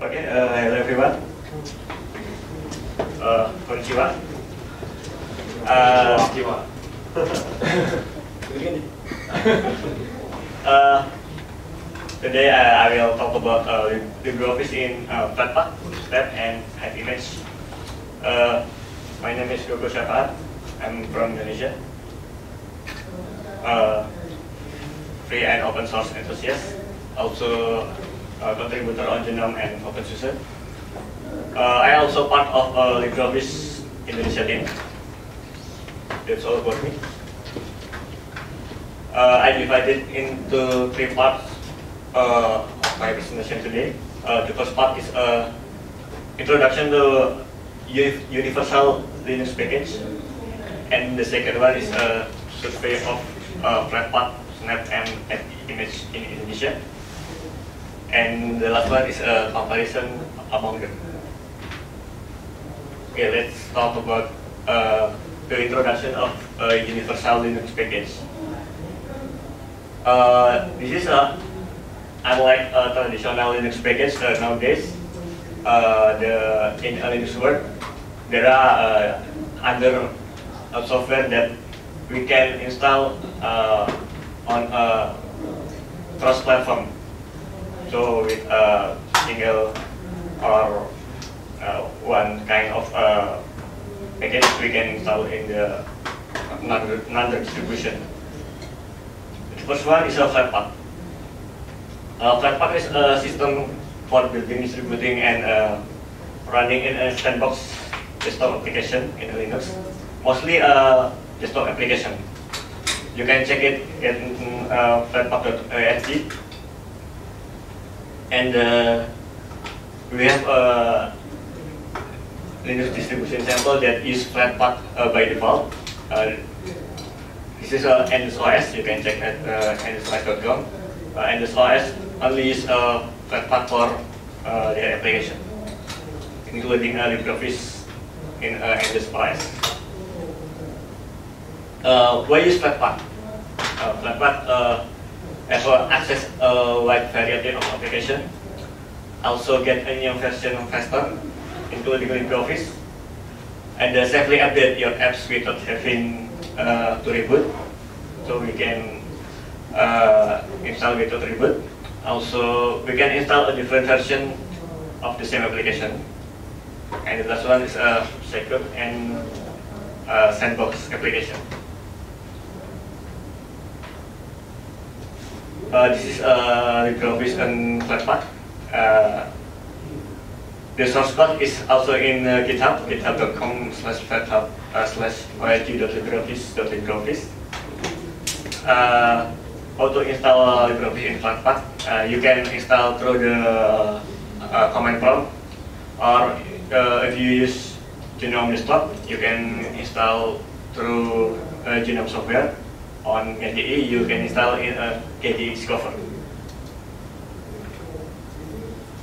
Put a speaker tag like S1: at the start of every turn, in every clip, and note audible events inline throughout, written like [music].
S1: Okay, uh, hello everyone. Uh, konnichiwa. Uh, uh, [laughs] today uh, I will talk about uh, LibreOffice in uh, Flatpak, Snap, and Hive Image. Uh, my name is Gogo Syafaat. I'm from Indonesia. Uh, free and open source enthusiast. Also uh, contributor on GNOME and. Uh, I also part of uh, LibreOffice Indonesia team. That's all about me. Uh, I divided into three parts uh, of my presentation today. Uh, the first part is uh, introduction to universal Linux package, and the second one is a survey of uh, Flatpak, Snap, and image in Indonesia. And the last one is a comparison among them. Okay, let's talk about uh, the introduction of a universal Linux package. Uh, this is a unlike a traditional Linux package uh, nowadays. Uh, the in a Linux world, there are uh, other uh, software that we can install on a cross-platform. So with a single or uh, one kind of uh, package we can install in the another distribution. The first one is a Flatpak. Uh, Flatpak is a system for building, distributing, and uh, running in a sandbox desktop application in Linux. Mostly a desktop application. You can check it in uh, flatpak.org and uh, we have a Linux distribution sample that use Flatpak uh, by default. Uh, this is uh, Endless OS, you can check at uh, endlessos.com. Uh, Endless OS only use uh, Flatpak for uh, their application, including uh, LibreOffice in uh, Endless OS. Uh, why use Flatpak? Uh, Flatpak uh, well access a wide variety of application. Also get a new version faster, including LibreOffice. And uh, safely update your apps without having uh, to reboot. So we can uh, install without reboot. Also, we can install a different version of the same application. And the last one is a secure and uh, sandbox application. Uh, this is uh, LibreOffice and Flatpak. Uh, the source code is also in uh, GitHub, github.com slash flathub uh, slash org.libreoffice.libreoffice. Uh, to install LibreOffice in Flatpak? Uh, you can install through the uh, command prompt, or uh, if you use GNOME desktop, you can install through uh, GNOME software on KDE, you can install in a KDE Discover.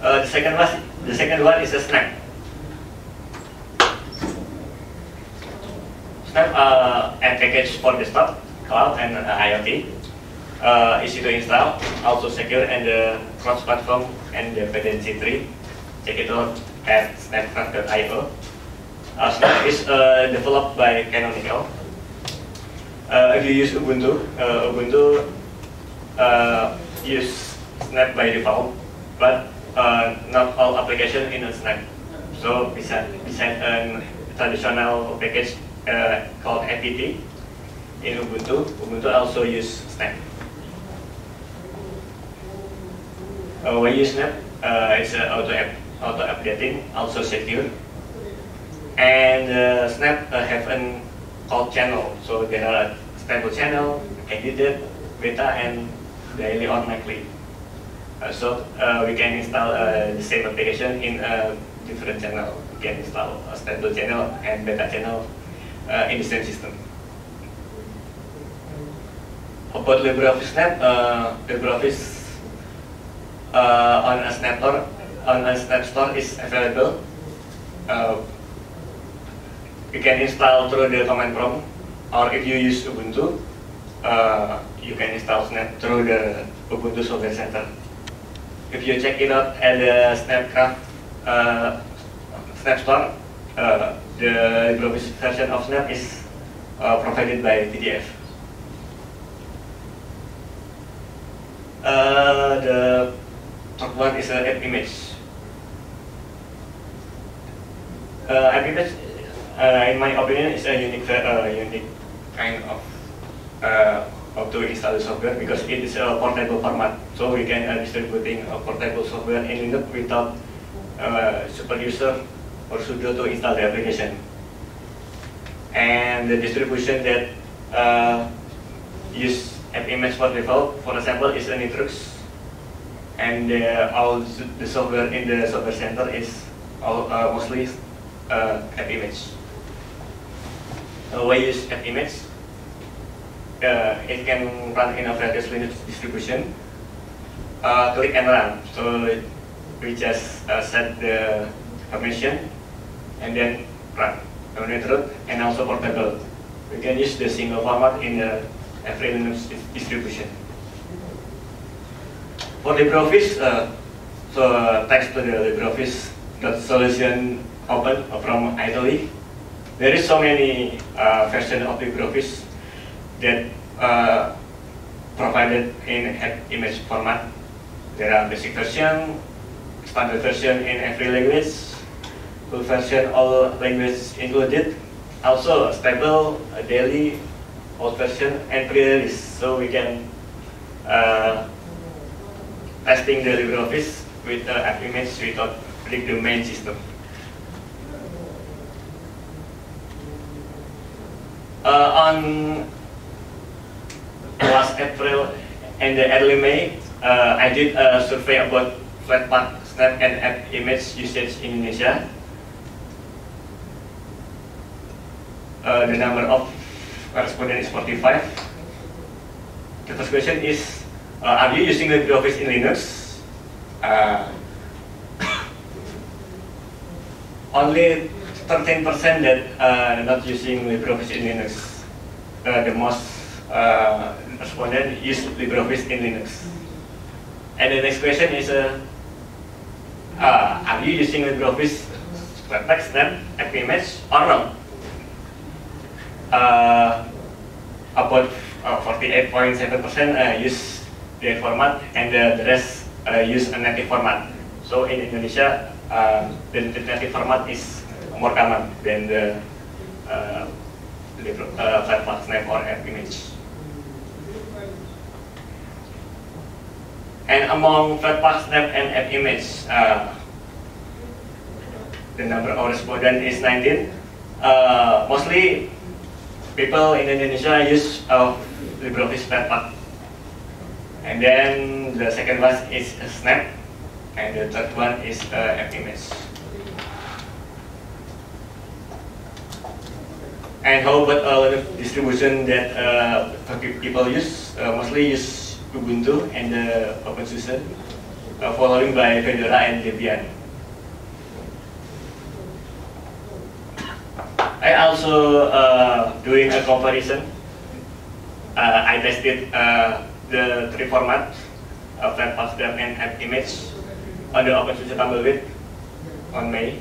S1: Uh, the second one, the second one is a Snap. Snap uh, a package for desktop, cloud, and uh, IoT. Uh, easy to install, also secure, and uh, cross-platform and dependency free. Check it out at snapcraft.io. Uh, Snap is uh, developed by Canonical. Uh, if you use Ubuntu, uh, Ubuntu uh, use Snap by default, but uh, not all application in a Snap. So beside, beside a traditional package uh, called apt in Ubuntu, Ubuntu also use Snap. Uh, when you Snap, uh, it's uh, auto -app, auto updating, also secure, and uh, Snap uh, have an called channel. So there are stable channel, candidate, beta, and daily or nightly. Uh, so uh, we can install uh, the same application in a different channel. We can install a stable channel and beta channel uh, in the same system. About LibreOffice Snap, uh, LibreOffice uh, on a Snap Store, on a Snap Store is available. Uh, you can install through the command prompt, or if you use Ubuntu, uh, you can install Snap through the Ubuntu Software Center. If you check it out at the Snapcraft uh, Snap Store, uh, the LibreOffice version of Snap is uh, provided by TDF. Uh, the third one is an app image. Uh, app image, uh, in my opinion, is a unique, uh, unique kind of uh, install the software because it is a portable format. So we can uh, distributing a portable software in Linux without uh, super user or sudo to install the application. And the distribution that uh, use image for default, for example, is Nitrux. And uh, all the software in the software center is all, uh, mostly uh, image. Uh, why use image? Uh, it can run in a various Linux distribution. Uh, click and run. So we just uh, set the permission and then run and also portable. We can use the single format in the every Linux distribution. For LibreOffice, uh, so uh, thanks to the LibreOffice solution open from Italy, there is so many uh, versions of LibreOffice that uh, provided in app image format. There are basic version, standard version in every language, full version all languages included, also stable, daily, old version, and pre-release. So we can uh, testing the LibreOffice with uh, app image without the main system. Uh, on last April and the early May, uh, I did a survey about Flatpak, Snap, and app image usage in Indonesia. Uh, the number of respondents is 45. The first question is, uh, are you using LibreOffice in Linux? Uh, [coughs] only 13% that uh, not using LibreOffice in Linux. Uh, the most respondent use LibreOffice in Linux. And the next question is, uh, uh, are you using LibreOffice Flatpak, Snap, AppImage or not? Uh, about 48.7% uh, use the format and the rest uh, use a native format. So in Indonesia, uh, the, native format is more common than the uh, uh, Flatpak, Snap or AppImage. And among Flatpak, Snap, and AppImage, uh, the number of respondents is 19. Uh, mostly, people in Indonesia use uh, LibreOffice Flatpak. And then the second one is Snap, and the third one is uh, AppImage. And how about uh, distribution that uh, people use? Uh, mostly use Ubuntu and the OpenSUSE, uh, following by Fedora and Debian. I also uh, doing a comparison. Uh, I tested uh, the three formats of Flatpak, and AppImage on the OpenSUSE Tumbleweed on May.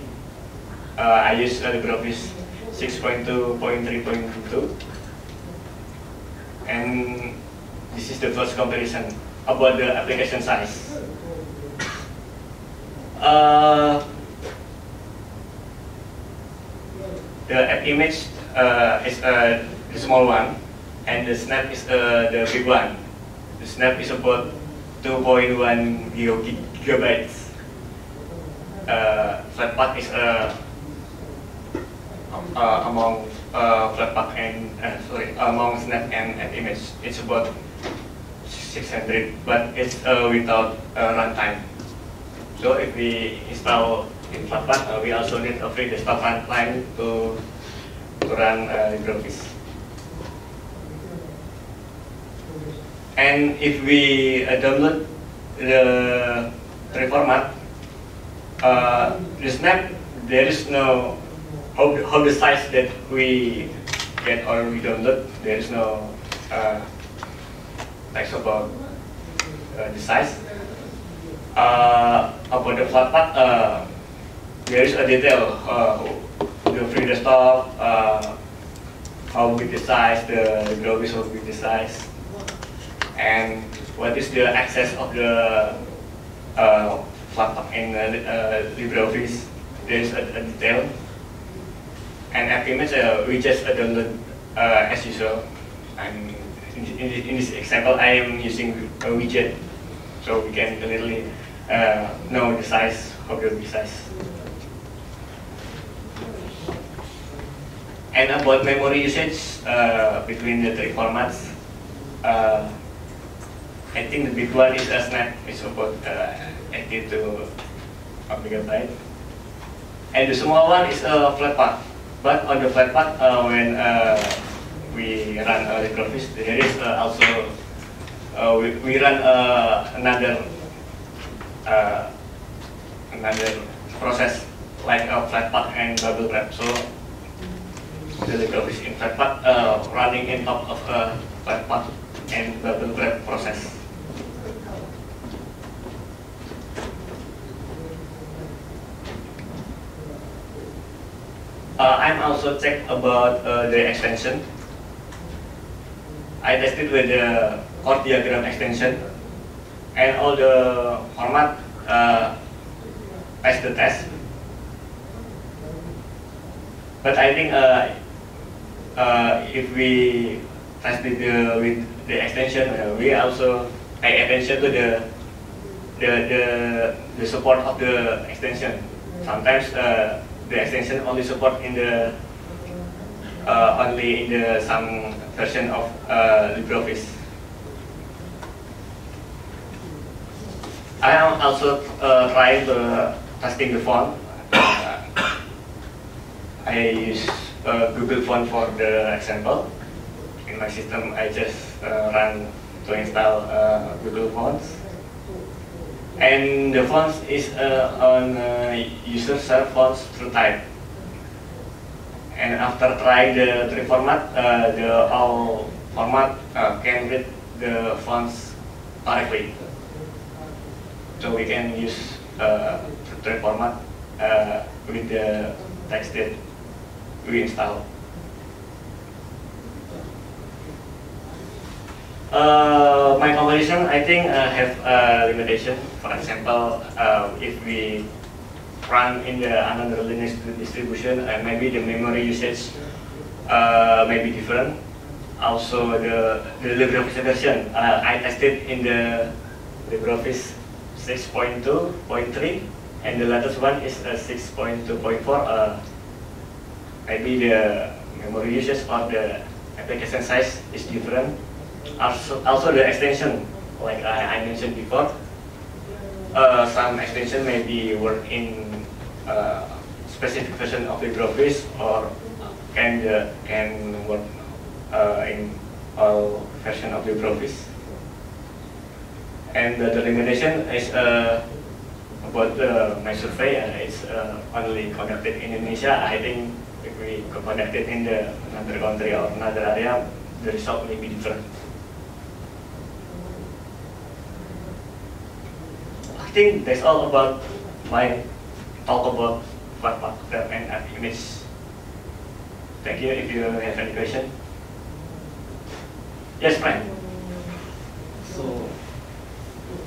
S1: Uh, I used uh, LibreOffice 6.2.3.2 and this is the first comparison about the application size. Uh, the app image uh, is uh, the small one, and the snap is uh, the big one. The snap is about 2.1 gigabytes. Uh, Flatpak is uh, uh, among uh, Flatpak and uh, sorry among Snap and App Image. It's about 600, but it's uh, without uh, runtime. So if we install in Flatpak, uh, we also need a free desktop runtime to, to run uh, LibreOffice. And if we uh, download the three format, uh, the snap, there is no, how, how the size that we get or we download, there is no uh, text about uh, the size. Uh, about the Flatpak, uh, there is a detail uh, the free desktop, uh, how big the size, the, the globe is how big the size, and what is the access of the uh, Flatpak in uh, uh, LibreOffice. There is a, a detail. And app image, uh, we just uh, download uh, as usual. And in, in, in, this example, I am using a widget, so we can clearly uh, know the size of the size. And about memory usage uh, between the three formats, uh, I think the big one is a snap, it's about uh, 80 to 1 megabyte. And the small one is a Flatpak. But on the Flatpak, uh, when uh, we run a LibreOffice, there is uh, also, uh, we, we run uh, another uh, another process like a Flatpak and bubble wrap. So the LibreOffice in Flatpak uh, running in top of a Flatpak and bubble wrap process. Uh, I'm also checked about uh, the extension. I tested with the chord diagram extension and all the format uh, passed the test. But I think uh, uh, if we tested with the extension, uh, we also pay attention to the the the, the support of the extension. Sometimes uh, the extension only support in the uh, only in the some version of uh, LibreOffice. I am also uh, trying to testing the font. [coughs] I use uh, Google Font for the example. In my system, I just uh, run to install uh, Google Fonts. And the fonts is uh, on uh, user self fonts truetype. And after trying the three format, uh, the all format uh, can read the fonts directly. So we can use uh, three format uh, with the text that we install. Uh, my composition, I think, uh, have a limitation. For example, uh, if we run in the another Linux distribution, uh, maybe the memory usage uh, may be different. Also, the, the LibreOffice version, uh, I tested in the LibreOffice 6.2.3, and the latest one is uh, 6.2.4. Uh, maybe the memory usage or the application size is different also, also the extension, like I, I mentioned before, uh, some extension may be work in uh, specific version of LibreOffice or can uh, can work uh, in all version of the LibreOffice. And the, the limitation is uh, about uh, my survey. Uh, it's uh, only conducted in Indonesia. I think if we conducted in the another country or another area, the result may be different. I think that's all about my talk about Flatpak and app image. Thank you. If you have any question. Yes, Frank.
S2: So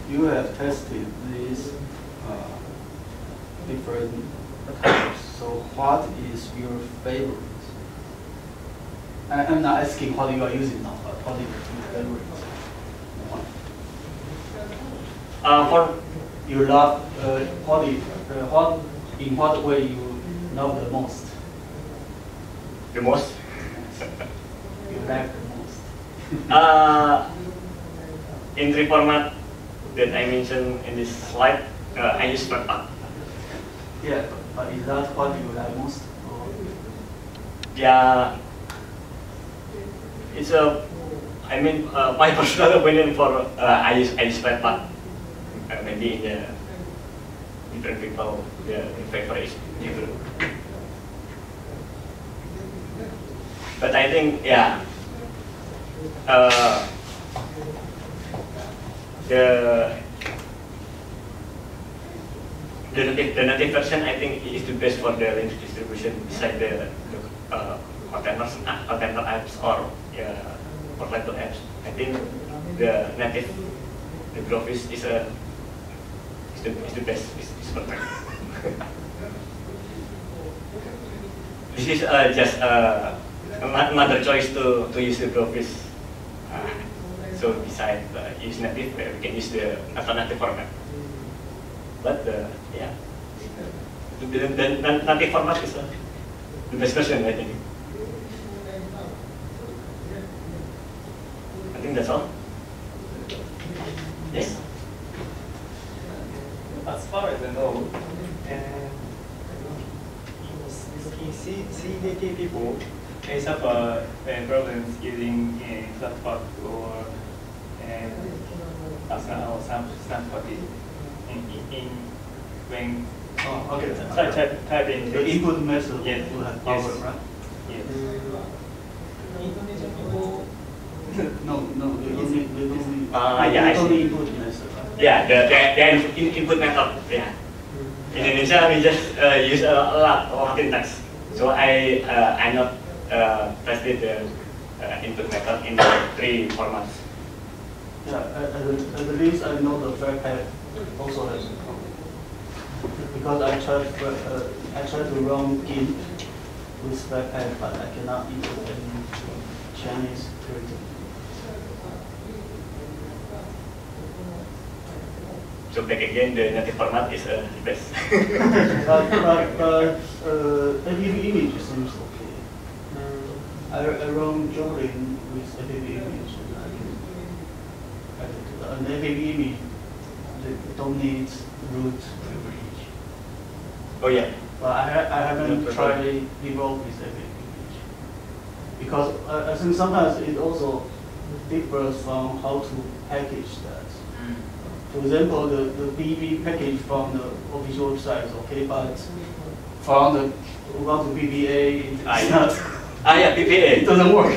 S2: you have tested these uh, different types. So what is your favorite? I, I'm not asking what you are using now, but what is your favorite? one?
S1: Uh, for
S2: You love, uh, what, is, uh, what, in what way you love the most?
S1: the most, [laughs]
S2: You like the most? [laughs]
S1: uh, in three format that I mentioned in this slide, uh, I use Flatpak.
S2: Yeah, but is that what you like most? Or
S1: Yeah, it's a, I mean, uh, my [laughs] personal opinion for uh, I use I use Flatpak. Uh, maybe in the different people, the favor is different. But I think, yeah, uh, the the native, the native version I think is the best for the Linux distribution beside the, the uh, containers, uh, container apps or yeah, portable apps. I think the native LibreOffice is a is the, is the best, is, is perfect. this is uh, just uh, another choice to, to use LibreOffice. Uh, so beside uh, use native, we can use the alternative format. But uh, yeah, the, the, the native format is uh, the best version, I think. I think that's all. Yes.
S3: As far as I know, uh, in C- CDT people, they suffer uh, problems using uh, Flatpak or uh, Asana or some Snappy in, in, in when
S2: Oh, okay.
S3: type, type, type in
S2: The input method
S3: Yes,
S2: will have
S3: yes.
S2: right?
S3: Yes. Indonesian people [laughs]
S2: No, no, the only, the only.
S1: Ah, yeah, I
S2: the only
S1: see.
S2: input method, right?
S1: Yeah, the, the, the input method. Yeah. In Indonesia, we just uh, use a, a lot of syntax. So I uh, I not uh, tested the uh, input method in three formats.
S2: Yeah, at, at, least I know the Flatpak also has a problem. Because I tried, uh, I tried to run Git with Flatpak, but I cannot input any Chinese character.
S1: So back again, the native format is uh, the best. [laughs]
S2: But, but, but, uh, APP image seems okay. I, I run Jolene with APP image, and I can, I can do that. And APP image, they don't need root privilege.
S1: oh yeah.
S2: But I, ha- I haven't
S1: Yeah,
S2: tried evolve with APP image. Because I, I think sometimes it also differs from how to package that. For example, the, the BB package from the official website is okay, but from the, about the PPA,
S1: Ah,
S2: it's
S1: yeah.
S2: not,
S1: Ah yeah,
S2: it doesn't work.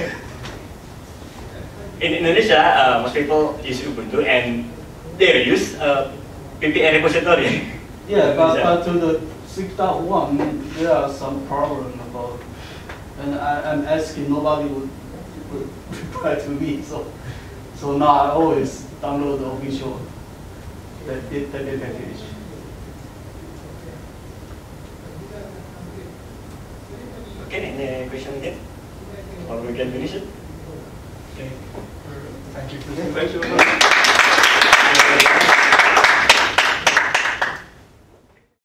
S1: In Indonesia, uh, most people use Ubuntu and they use uh, PPA repository.
S2: Yeah, but, but to the six dot one, there are some problem about, and I, I'm asking, nobody would, would [laughs] reply to me, so, so now I always download the official, that package.
S1: Okay, any question again? Or we can finish it?
S3: Okay.
S4: Thank you.
S2: Thank you.